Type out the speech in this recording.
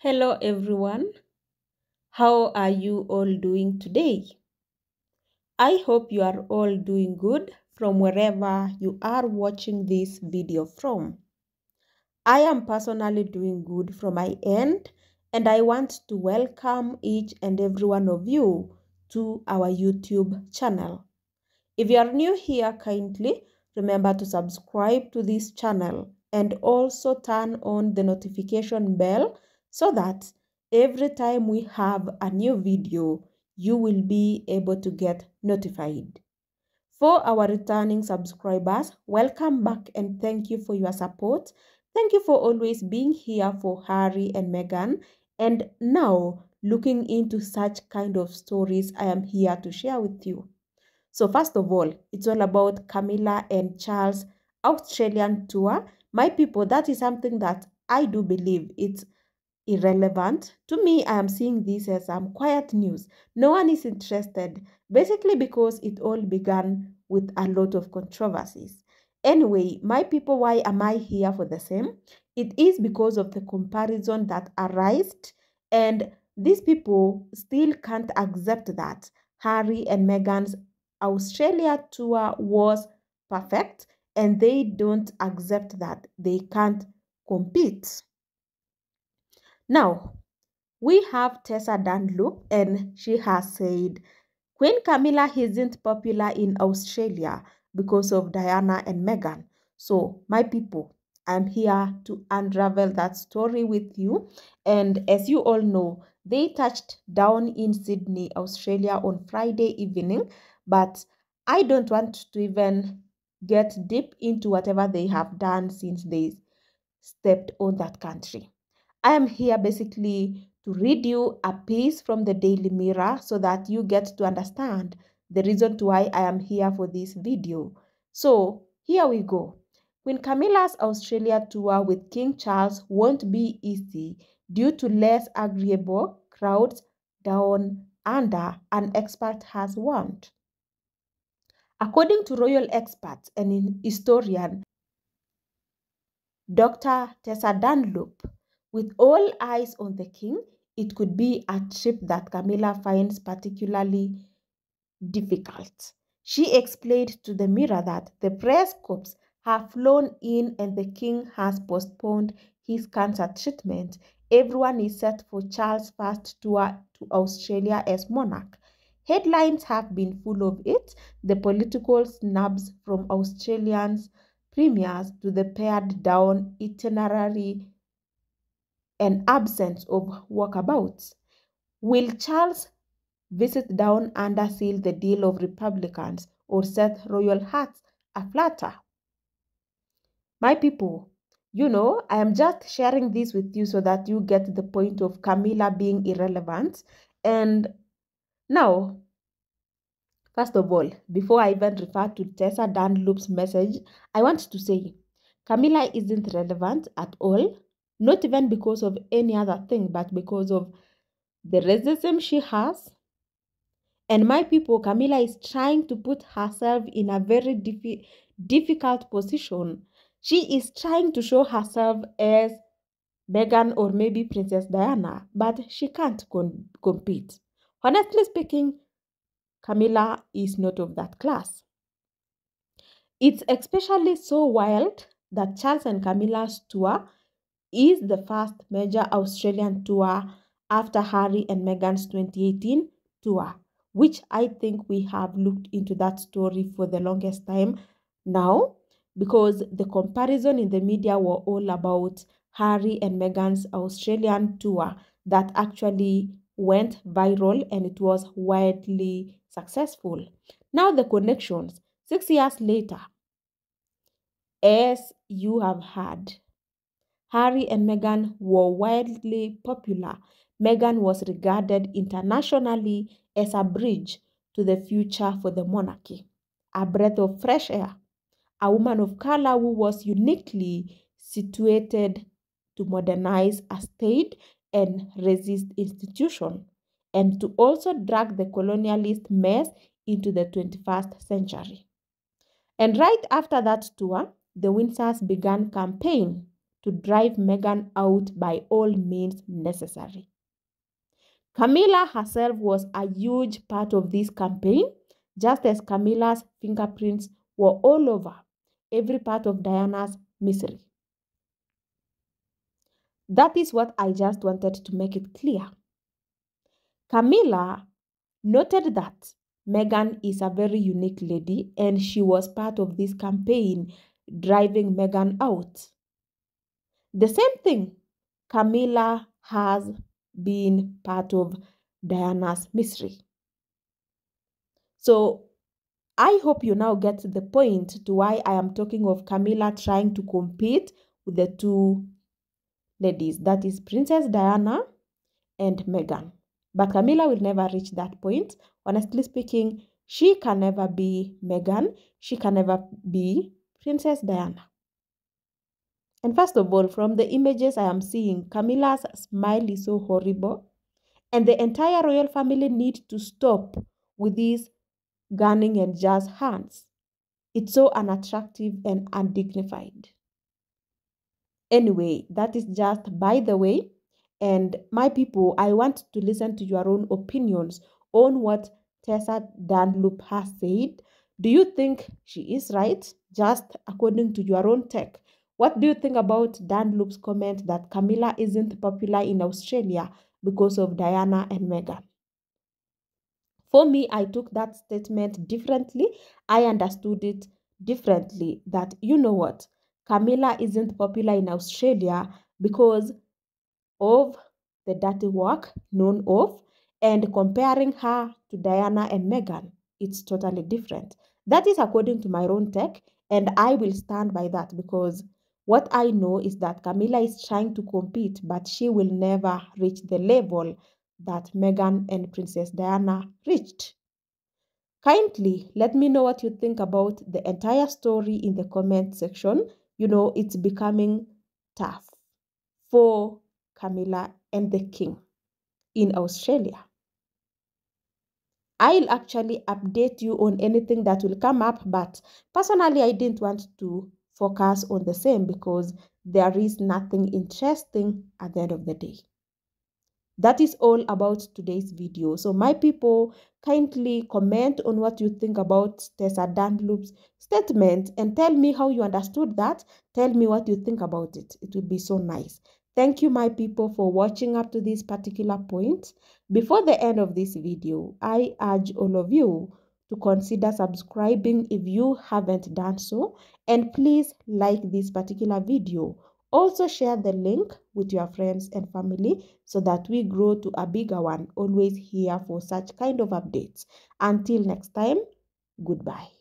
Hello, everyone. How are you all doing today? I hope you are all doing good from wherever you are watching this video from. I am personally doing good from my end, and I want to welcome each and every one of you to our YouTube channel. If you are new here, kindly remember to subscribe to this channel and also turn on the notification bell so that every time we have a new video, you will be able to get notified. For our returning subscribers, welcome back and thank you for your support. Thank you for always being here for Harry and Meghan. And now, looking into such kind of stories, I am here to share with you. So, first of all, it's all about Camilla and Charles' Australian tour. My people, that is something that I do believe it's irrelevant. To me, I am seeing this as some quiet news. No one is interested, basically because it all began with a lot of controversies. Anyway, my people, why am I here for the same? It is because of the comparison that arised, and these people still can't accept that Harry and Meghan's Australia tour was perfect, and they don't accept that they can't compete. Now, we have Tessa Dunlop, and she has said Queen Camilla isn't popular in Australia because of Diana and Meghan. So, my people, I'm here to unravel that story with you. And as you all know, they touched down in Sydney, Australia on Friday evening, but I don't want to even get deep into whatever they have done since they stepped on that country. I am here basically to read you a piece from the Daily Mirror so that you get to understand the reason to why I am here for this video. So, here we go. Queen Camilla's Australia tour with King Charles won't be easy due to less agreeable crowds down under, an expert has warned. According to royal expert and historian Dr. Tessa Dunlop, with all eyes on the king, it could be a trip that Camilla finds particularly difficult. She explained to the Mirror that the press corps have flown in and the king has postponed his cancer treatment. Everyone is set for Charles' first tour to Australia as monarch. Headlines have been full of it the political snubs from Australians' premiers to the pared down itinerary and absence of walkabouts. Will Charles visit down under seal the deal of Republicans or set royal hearts aflutter? My people, you know, I am just sharing this with you so that you get the point of Camilla being irrelevant. And now, first of all, before I even refer to Tessa Dunlop's message, I want to say Camilla isn't relevant at all not even because of any other thing, but because of the racism she has. And my people, Camilla is trying to put herself in a very diffi- difficult position. She is trying to show herself as Meghan or maybe Princess Diana, but she can't compete. Honestly speaking, Camilla is not of that class. It's especially so wild that Charles and Camilla's tour is the first major Australian tour after Harry and Meghan's 2018 tour, which I think we have looked into that story for the longest time now because the comparison in the media were all about Harry and Meghan's Australian tour that actually went viral and it was widely successful. Now, the connections six years later, as you have heard, Harry and Meghan were wildly popular. Meghan was regarded internationally as a bridge to the future for the monarchy, a breath of fresh air, a woman of color who was uniquely situated to modernize a state and resist institution, and to also drag the colonialist mess into the 21st century. And right after that tour, the Windsors began campaign to drive Meghan out by all means necessary. Camilla herself was a huge part of this campaign, just as Camilla's fingerprints were all over every part of Diana's misery. That is what I just wanted to make it clear. Camilla noted that Meghan is a very unique lady and she was part of this campaign driving Meghan out. The same thing, Camilla has been part of Diana's mystery. So I hope you now get the point to why I am talking of Camilla trying to compete with the two ladies, that is Princess Diana and Meghan. But Camilla will never reach that point. Honestly speaking, she can never be Meghan. She can never be Princess Diana. And first of all, from the images I am seeing, Camilla's smile is so horrible. And the entire royal family need to stop with these gunning and jazz hands. It's so unattractive and undignified. Anyway, that is just by the way. And my people, I want to listen to your own opinions on what Tessa Dunlop has said. Do you think she is right? Just according to your own take. What do you think about Dunlop's comment that Camilla isn't popular in Australia because of Diana and Meghan? For me, I took that statement differently. I understood it differently that, you know what, Camilla isn't popular in Australia because of the dirty work known of and comparing her to Diana and Meghan, it's totally different. That is according to my own take, and I will stand by that because what I know is that Camilla is trying to compete, but she will never reach the level that Meghan and Princess Diana reached. Kindly let me know what you think about the entire story in the comment section. You know, it's becoming tough for Camilla and the King in Australia. I'll actually update you on anything that will come up, but personally, I didn't want to focus on the same because there is nothing interesting at the end of the day. That is all about today's video. So my people kindly comment on what you think about tessa dunlop's statement and tell me how you understood that. Tell me what you think about it. It would be so nice. Thank you my people for watching up to this particular point. Before the end of this video i urge all of you to consider subscribing if you haven't done so and please like this particular video also share the link with your friends and family so that we grow to a bigger one. Always here for such kind of updates. Until next time, goodbye.